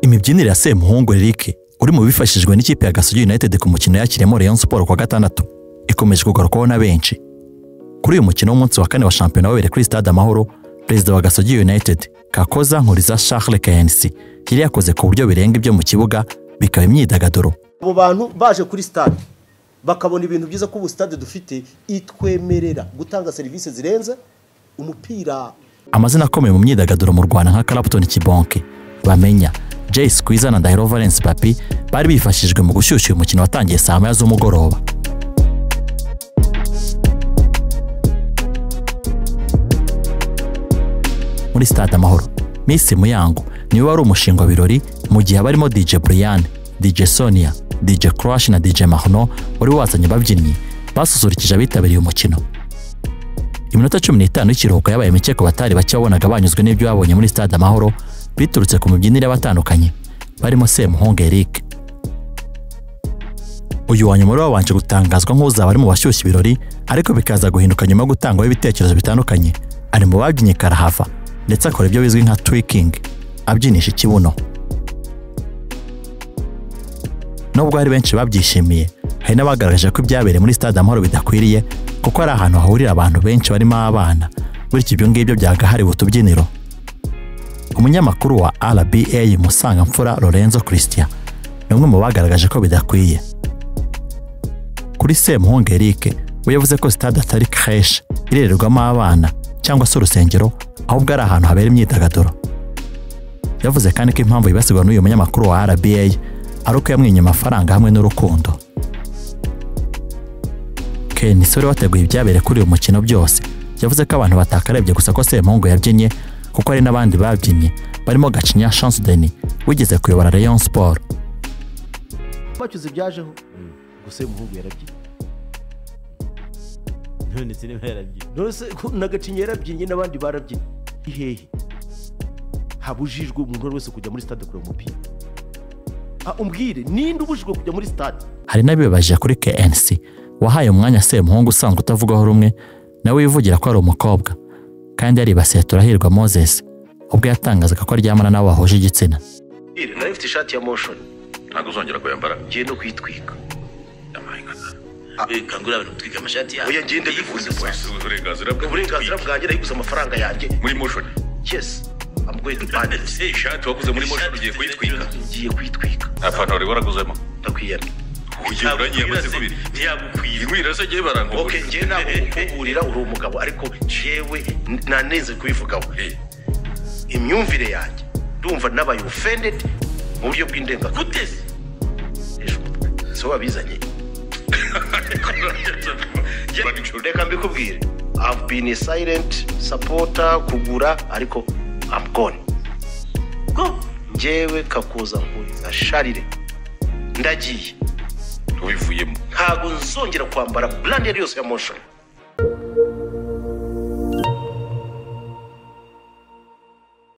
imibyinire ya Semuhungu Eric uri mu bifashijwe n'ikipe ya Gasogi United ku mukino yakiriyemo Rayon Sport kwa gatandatu ikomeje kugarukwaho na benshi. Kuri uyu mukino w'umunsi wa kane wa shampiyona wabereye kuri stade Amahoro perezida wa Gasogi United Kakoza Nkuriza Charles KNC yari yakoze ku buryo birenga ibyo mu kibuga bikaba imyidagaduro. Abo bantu baje kuri stade bakabona ibintu byiza ko ubu stade dufite itwemerera gutanga serivisi zirenze umupira. Amazina akomeye mu myidagaduro mu Rwanda nka Clapton Kibonke bamenya. Jay Squeezer na Ndahiro Valence Papi bari bifashijwe mu gushyushya uyu mukino watangiye saa moya z'umugoroba. Muri stade amahoro Miss Muyango ni we wari umushinga birori mu gihe barimo DJ Brian, DJ Sonia, DJ Crush na DJ Mahno wari wazanye ababyinnyi basusurukije abitabiriye umukino iminota cumi n'itanu y'ikiruhuko yabaye mike ku batari bake wabonaga banyuzwe n'ibyo babonye muri stade amahoro biturutse ku mibyinire y'abatandukanye barimo Semuhungu Eric. Uyu wa nyuma wabanje gutangazwa nk'uzaba ari mu bashyushya ibirori ariko bikaza guhinduka nyuma yo gutangwaho ibitekerezo bitandukanye. Ari mu babyinnye karahava ndetse akora ibyo bizwi nka twiking abyinisha ikibuno. Nubwo hari benshi babyishimiye hari n'abagaragaje ko ibyabereye muri stade amahoro bidakwiriye kuko ari ahantu hahurira abantu benshi barimo abana. Bityo ibyo ngibyo byagahariwe utubyiniro. Umunyamakuru wa RBA Musangamfura Lorenzo Christian ni umwe mu bagaragaje ko bidakwiye. Kuri Semuhungu Eric we yavuze ko stade atari creche irererwamo abana cyangwa se urusengero ahubwo ari ahantu habera imyidagaduro. Yavuze kandi ko impamvu yibasirwa n'uyu munyamakuru wa RBA ari uko yamwinye amafaranga hamwe n'urukundo. Ken Sore wateguye ibyabereye kuri uyu mukino byose. Yavuze ko abantu batakarebye gusa ko Semuhungu yabyinnye kuko hari n'abandi babyinnye barimo Gacinya Chance Denis wigeze kuyobora Rayon Sport. Bacyuze byajeho gusa yarabyinnye. None se niba yarabyinnye. None se ko na gacinya yarabyinnye n'abandi barabyinnye. Hehe habujijwe umuntu wese kujya muri stade kureba umupira? Umbwire ninde ubujijwe kujya muri stade? Hari n'abibajije kuri KNC wahaye umwanya Semuhungu usanzwe utavugaho rumwe nawe wivugira ko ari umukobwa. Kandi yaribasiye Turahirwa Moses ubwo yatangazaga ko aryamana n'abo bahuje igitsina. Nari mfite ishati ya motion. Ntabwo uzongera kuyambara. Ngiye no kuyitwika kangura abantu gutwika amashati yabo ndabivuze Wese uburenganzira bwanjye arayiguze amafaranga yanjye. Muri motion. Yes I'm going to ban it ese ishati waguze muri motion ugiye kuyitwika ngiye kuyitwika nta pantaro wari waraguzemo ndakwiyana ugiye uranyiyamaze kubiri ntiyagukwiye. Inkwira se agiye barangura ok ngewe ntabwo kukuburira uri umugabo ariko jewe naneze kubivugaho. Imyumvire yanjye ndumva nabaye offended mu buryo bw'indengakamere guteze si wowe wabizanye? Reka mbikubwire. I've been a silent supporter kugura ariko I'm gone. Ko ngewe kakuza nkuriza sharire ndagiye. ubivuyemo ntabwo nzongera kwambara burandi yose ya moshoni